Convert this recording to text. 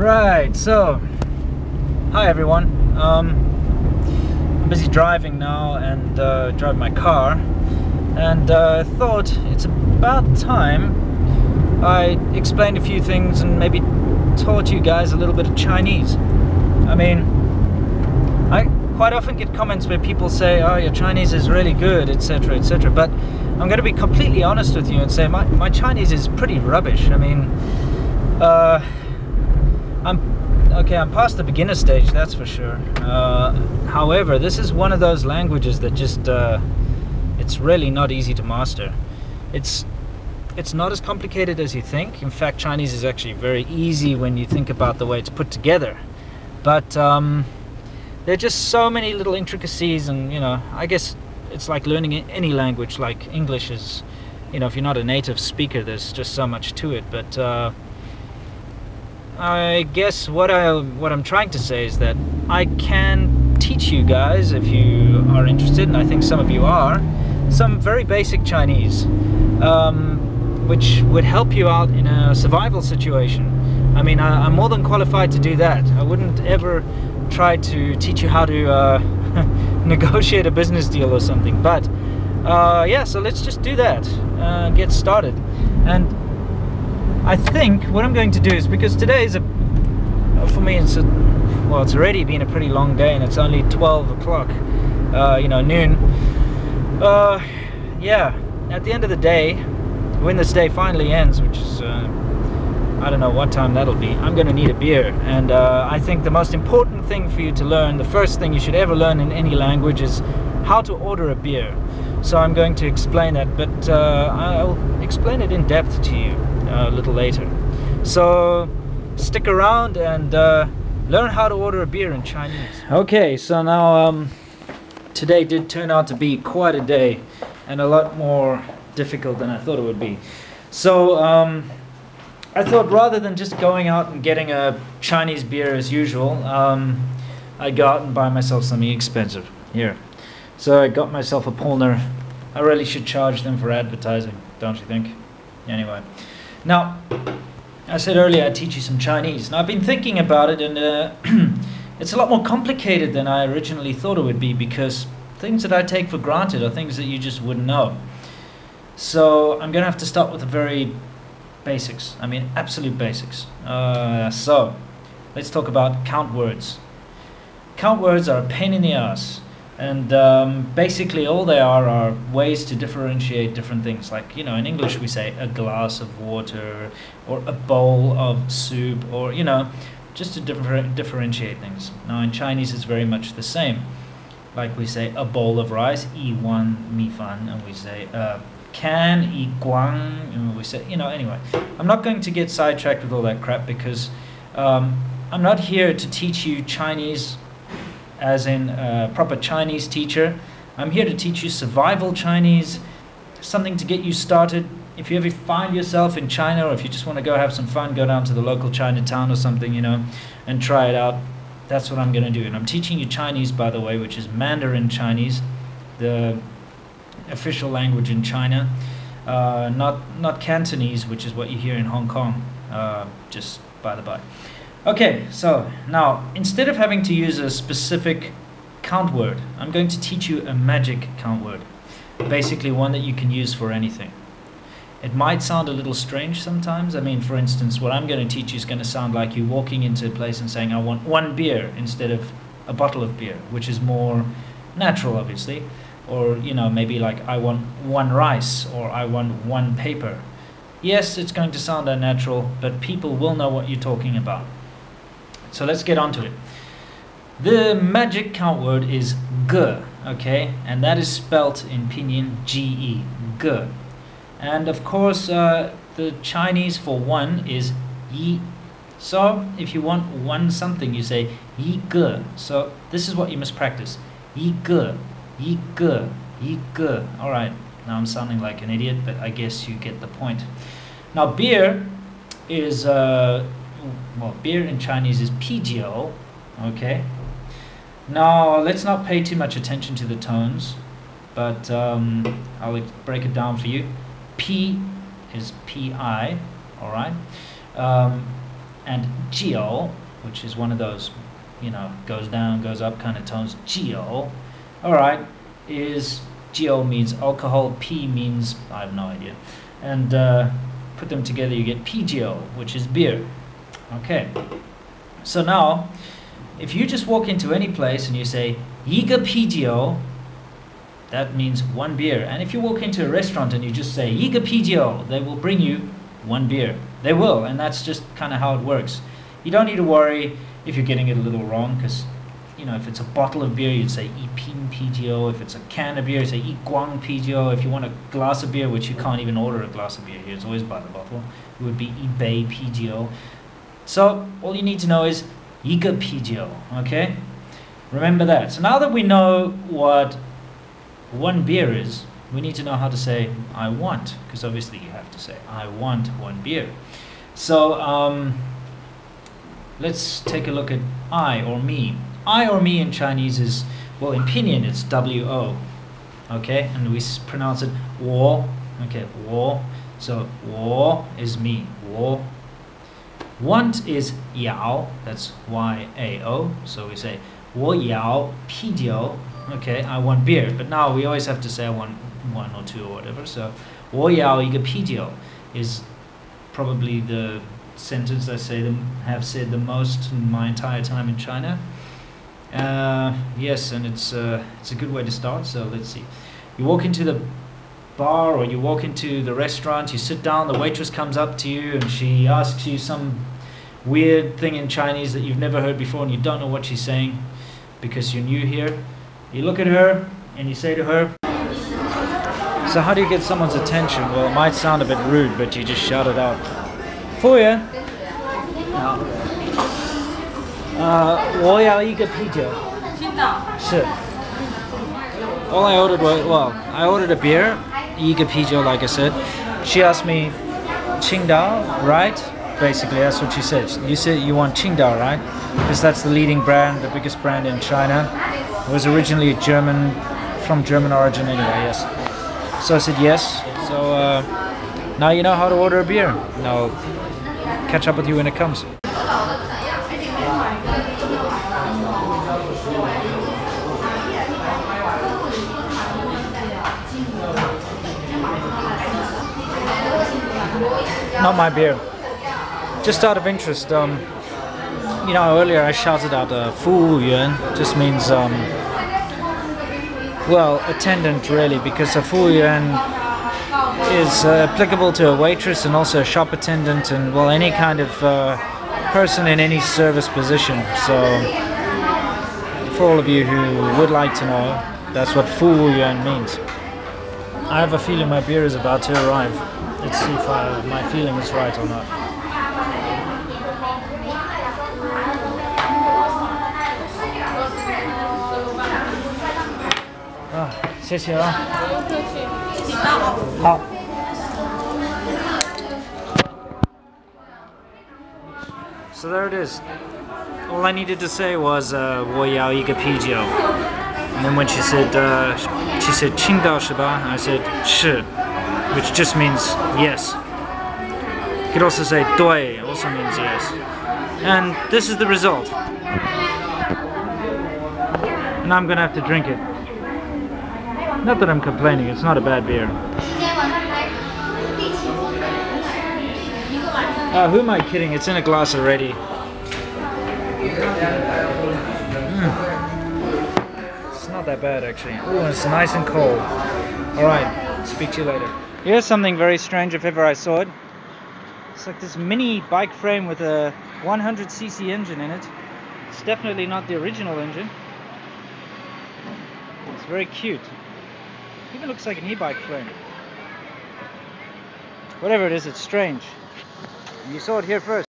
Right, so hi everyone. Um, I'm busy driving now and uh, driving my car, and uh, thought it's about time I explained a few things and maybe taught you guys a little bit of Chinese. I mean, I quite often get comments where people say, "Oh, your Chinese is really good," etc., etc. But I'm going to be completely honest with you and say my my Chinese is pretty rubbish. I mean, uh, I'm okay. I'm past the beginner stage, that's for sure. Uh, however, this is one of those languages that just uh, it's really not easy to master. It's it's not as complicated as you think. In fact, Chinese is actually very easy when you think about the way it's put together. But um, there are just so many little intricacies, and you know, I guess it's like learning any language. Like English is, you know, if you're not a native speaker, there's just so much to it. But uh, I guess what I what I'm trying to say is that I can teach you guys if you are interested, and I think some of you are, some very basic Chinese. Um, which would help you out in a survival situation. I mean, I, am more than qualified to do that. I wouldn't ever try to teach you how to uh, negotiate a business deal or something. But uh, yeah, so let's just do that. Uh, get started. And I think what I'm going to do is because today is a for me it's a well it's already been a pretty long day and it's only 12 o'clock uh, you know noon uh, yeah at the end of the day when this day finally ends, which is uh, I don't know what time that'll be, I'm going to need a beer. And uh, I think the most important thing for you to learn, the first thing you should ever learn in any language is how to order a beer. So I'm going to explain that, but uh, I'll explain it in depth to you uh, a little later. So stick around and uh, learn how to order a beer in Chinese. Okay, so now um, today did turn out to be quite a day and a lot more difficult than I thought it would be. So um, I thought rather than just going out and getting a Chinese beer as usual, um, I'd go out and buy myself something expensive. Here. So I got myself a Paulaner. I really should charge them for advertising, don't you think? Anyway. Now, I said earlier I'd teach you some Chinese. Now I've been thinking about it and uh, it's a lot more complicated than I originally thought it would be because things that I take for granted are things that you just wouldn't know. So I'm going to have to start with the very basics. I mean, absolute basics. Uh, so let's talk about count words. Count words are a pain in the ass. And um, basically, all they are are ways to differentiate different things. Like, you know, in English we say a glass of water or a bowl of soup or, you know, just to differ differentiate things. Now, in Chinese, it's very much the same. Like we say a bowl of rice, yi wan mi fan, and we say uh, can, yi guang, and we say, you know, anyway. I'm not going to get sidetracked with all that crap because um, I'm not here to teach you Chinese as in a proper Chinese teacher. I'm here to teach you survival Chinese, something to get you started. If you ever find yourself in China or if you just want to go have some fun, go down to the local Chinatown or something, you know, and try it out. That's what I'm going to do. And I'm teaching you Chinese, by the way, which is Mandarin Chinese. The official language in China, uh, not not Cantonese, which is what you hear in Hong Kong. Uh, just by the by. Okay, so now instead of having to use a specific count word, I'm going to teach you a magic count word, basically one that you can use for anything. It might sound a little strange sometimes. I mean, for instance, what I'm going to teach you is going to sound like you walking into a place and saying, I want one beer instead of a bottle of beer, which is more natural, obviously or you know maybe like I want one rice or I want one paper. Yes, it's going to sound unnatural, but people will know what you're talking about. So let's get on to it. The magic count word is g, okay? And that is spelt in pinyin ge. And of course, uh, the Chinese for one is yi. So if you want one something, you say yi ge. So this is what you must practice. Yi ge, yi ge, yi ge. All right, now I'm sounding like an idiot, but I guess you get the point. Now beer is... Uh, well, beer in Chinese is pijiu, okay. Now let's not pay too much attention to the tones, but um, I'll break it down for you. P is pi, all right, um, And Jiu, which is one of those, you know, goes down, goes up kind of tones. Jiu, all right, is Jiu means alcohol, P means I have no idea, and uh, put them together you get pijiu, which is beer. Okay, so now if you just walk into any place and you say Yiga pijiu, that means one beer. And if you walk into a restaurant and you just say Yiga pijiu, they will bring you one beer. They will, and that's just kind of how it works. You don't need to worry if you're getting it a little wrong, because you know if it's a bottle of beer, you'd say Ipin pijiu. If it's a can of beer, you say Guang pijiu. If you want a glass of beer, which you can't even order a glass of beer here, it's always by the bottle, it would be Ibei pijiu. So all you need to know is yi ge pijiu, okay? Remember that. So now that we know what one beer is, we need to know how to say I want, because obviously you have to say I want one beer. So um, let's take a look at I or me. I or me in Chinese is, well, in pinyin it's W-O, okay? And we pronounce it war, okay, war. So war is me, war Want is yao, that's Y-A-O. So we say 我要啤酒, okay, I want beer. But now we always have to say I want one or two or whatever. So 我要一个啤酒 is probably the sentence I say them have said the most in my entire time in China. Uh, yes, and it's uh, it's a good way to start. So let's see. You walk into the bar or you walk into the restaurant. You sit down. The waitress comes up to you and she asks you some weird thing in Chinese that you've never heard before and you don't know what she's saying because you're new here. You look at her and you say to her. So how do you get someone's attention? Well, it might sound a bit rude, but you just shout it out. 服务员，好，呃，我要一个啤酒。青岛。是。All I ordered was well, I ordered a beer, Yigapijo, like I said, she asked me, Qingdao, right? Basically, that's what she said. You said you want Qingdao, right? Because that's the leading brand, the biggest brand in China. It was originally a German, from German origin anyway, yes. So I said yes. So uh, now you know how to order a beer. Now catch up with you when it comes. Not my beer. Just out of interest, um, you know, earlier I shouted out uh, Fu Yuan, just means, um, well, attendant really, because a Fu Yuan is uh, applicable to a waitress and also a shop attendant and well any kind of uh, person in any service position. So for all of you who would like to know that's what Fu Yuan means. I have a feeling my beer is about to arrive let's see if I, my feeling is right or not ah, 谢谢啊。好。So there it is. All I needed to say was uh, 我要一个啤酒. And then when she said uh, she said 青岛是吧? I said 是, Which just means yes. You could also say 对 also means yes. And this is the result. And I'm gonna have to drink it. Not that I'm complaining, it's not a bad beer. Uh, who am I kidding? It's in a glass already. Mm. It's not that bad actually. Oh, it's nice and cold. Alright, speak to you later. Here's something very strange if ever I saw it. It's like this mini bike frame with a 100cc engine in it. It's definitely not the original engine. It's very cute. Even looks like an e-bike frame. Whatever it is, it's strange. You saw it here first.